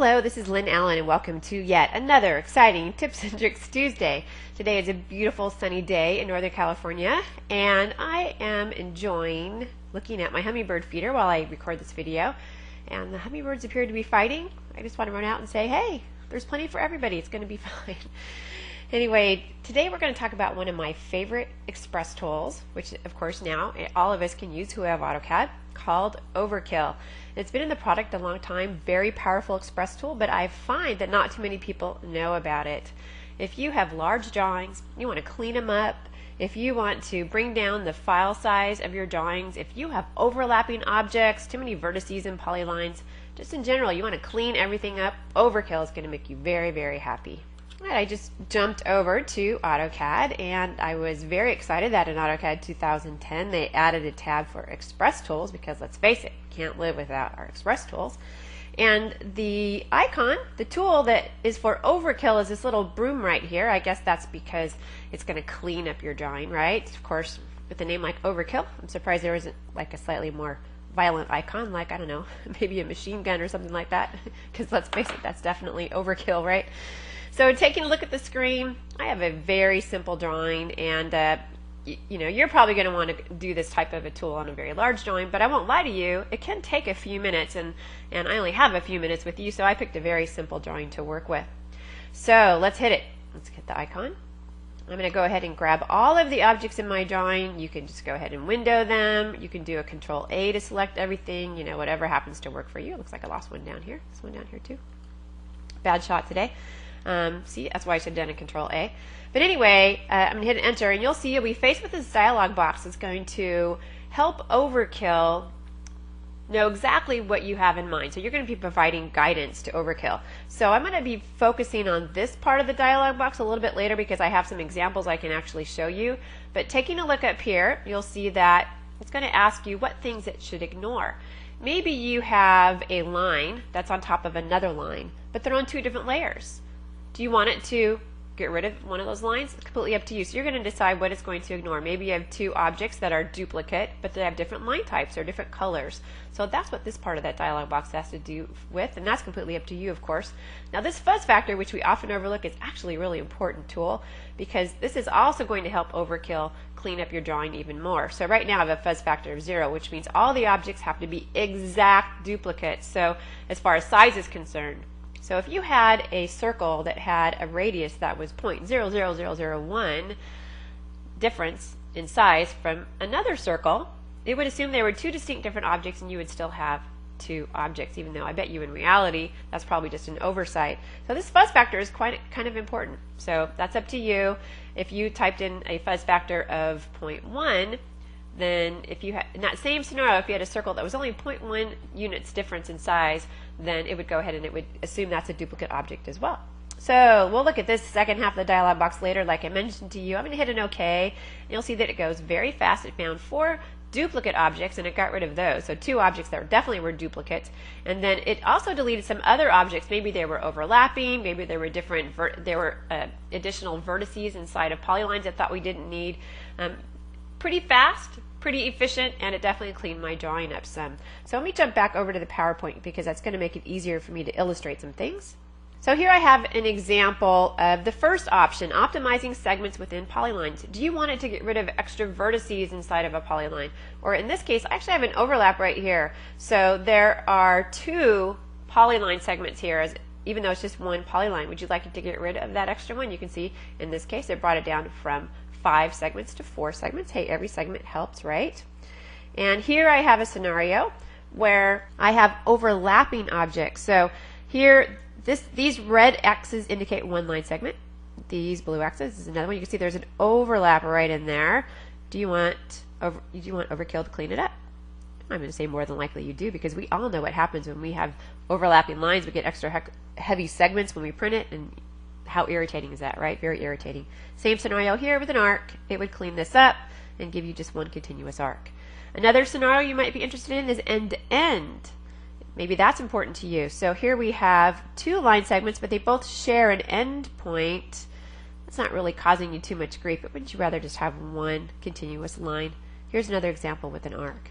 Hello, this is Lynn Allen, and welcome to yet another exciting Tips and Tricks Tuesday. Today is a beautiful sunny day in Northern California, and I am enjoying looking at my hummingbird feeder while I record this video. And the hummingbirds appear to be fighting. I just want to run out and say, hey, there's plenty for everybody. It's going to be fine. Anyway, today we're going to talk about one of my favorite Express tools, which of course now all of us can use who have AutoCAD, called Overkill. It's been in the product a long time, very powerful Express tool, but I find that not too many people know about it. If you have large drawings, you want to clean them up, if you want to bring down the file size of your drawings, if you have overlapping objects, too many vertices and polylines, just in general, you want to clean everything up, Overkill is going to make you very, very happy. I just jumped over to AutoCAD and I was very excited that in AutoCAD 2010 they added a tab for Express Tools because let's face it, can't live without our Express Tools. And the icon, the tool that is for overkill is this little broom right here. I guess that's because it's going to clean up your drawing, right? Of course, with a name like overkill, I'm surprised there isn't like a slightly more violent icon like, I don't know, maybe a machine gun or something like that. Because let's face it, that's definitely overkill, right? So taking a look at the screen, I have a very simple drawing and uh, you know, you're probably going to want to do this type of a tool on a very large drawing, but I won't lie to you, it can take a few minutes, and, and I only have a few minutes with you, so I picked a very simple drawing to work with. So let's hit it. Let's hit the icon. I'm going to go ahead and grab all of the objects in my drawing. You can just go ahead and window them. You can do a control A to select everything, you know, whatever happens to work for you. Looks like I lost one down here. This one down here too. Bad shot today. Um, see, that's why I should have done a control A. But anyway, uh, I'm going to hit enter, and you'll see you'll be faced with this dialog box that's going to help Overkill know exactly what you have in mind. So you're going to be providing guidance to Overkill. So I'm going to be focusing on this part of the dialog box a little bit later because I have some examples I can actually show you. But taking a look up here, you'll see that it's going to ask you what things it should ignore. Maybe you have a line that's on top of another line, but they're on two different layers. Do you want it to get rid of one of those lines? It's completely up to you. So you're going to decide what it's going to ignore. Maybe you have two objects that are duplicate, but they have different line types or different colors. So that's what this part of that dialog box has to do with, and that's completely up to you, of course. Now this fuzz factor, which we often overlook, is actually a really important tool because this is also going to help Overkill clean up your drawing even more. So right now I have a fuzz factor of zero, which means all the objects have to be exact duplicates. So as far as size is concerned, so if you had a circle that had a radius that was 0.00001 difference in size from another circle, it would assume there were two distinct different objects and you would still have two objects, even though I bet you in reality that's probably just an oversight. So this fuzz factor is quite kind of important. So that's up to you. If you typed in a fuzz factor of 0.1, then if you had in that same scenario, if you had a circle that was only 0.1 units difference in size, then it would go ahead and it would assume that's a duplicate object as well. So we'll look at this second half of the dialog box later. Like I mentioned to you, I'm going to hit an OK, and you'll see that it goes very fast. It found four duplicate objects, and it got rid of those. So two objects that definitely were duplicates. And then it also deleted some other objects. Maybe they were overlapping. Maybe there were different. there were uh, additional vertices inside of polylines that thought we didn't need. Um, pretty fast, pretty efficient and it definitely cleaned my drawing up some. So let me jump back over to the PowerPoint because that's going to make it easier for me to illustrate some things. So here I have an example of the first option, optimizing segments within polylines. Do you want it to get rid of extra vertices inside of a polyline? Or in this case, I actually have an overlap right here. So there are two polyline segments here, as, even though it's just one polyline. Would you like it to get rid of that extra one? You can see in this case, it brought it down from five segments to four segments. Hey, every segment helps, right? And here I have a scenario where I have overlapping objects. So here, this, these red X's indicate one line segment. These blue X's is another one. You can see there's an overlap right in there. Do you want over, do you want overkill to clean it up? I'm going to say more than likely you do because we all know what happens when we have overlapping lines. We get extra he heavy segments when we print it, and how irritating is that, right? Very irritating. Same scenario here with an arc. It would clean this up and give you just one continuous arc. Another scenario you might be interested in is end-to-end. Maybe that's important to you. So here we have two line segments, but they both share an end point. It's not really causing you too much grief, but wouldn't you rather just have one continuous line? Here's another example with an arc.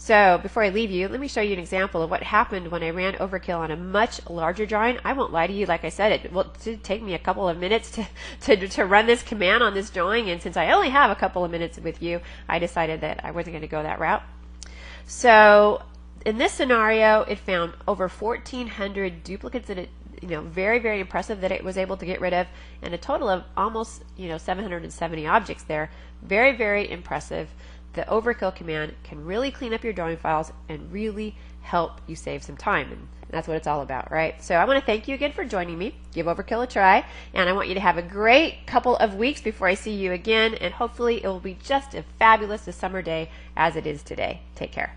So before I leave you, let me show you an example of what happened when I ran overkill on a much larger drawing. I won't lie to you, like I said, it will take me a couple of minutes to, to, to run this command on this drawing, and since I only have a couple of minutes with you, I decided that I wasn't going to go that route. So in this scenario, it found over 1,400 duplicates that it you know, very, very impressive that it was able to get rid of, and a total of almost, you know, 770 objects there. Very, very impressive. The overkill command can really clean up your drawing files and really help you save some time. And that's what it's all about, right? So I want to thank you again for joining me. Give Overkill a try. And I want you to have a great couple of weeks before I see you again. And hopefully it will be just as fabulous a summer day as it is today. Take care.